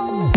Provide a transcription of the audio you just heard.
Oh.